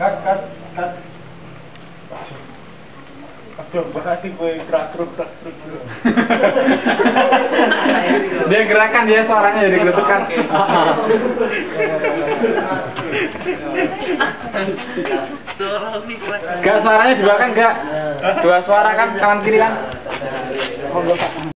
Aduh, gue gerak-geruk, gerak-geruk Dia gerakan, dia suaranya jadi gerutukan Gak suaranya dua kan, gak? Dua suara kan, kanan kiri kan?